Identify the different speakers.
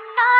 Speaker 1: No!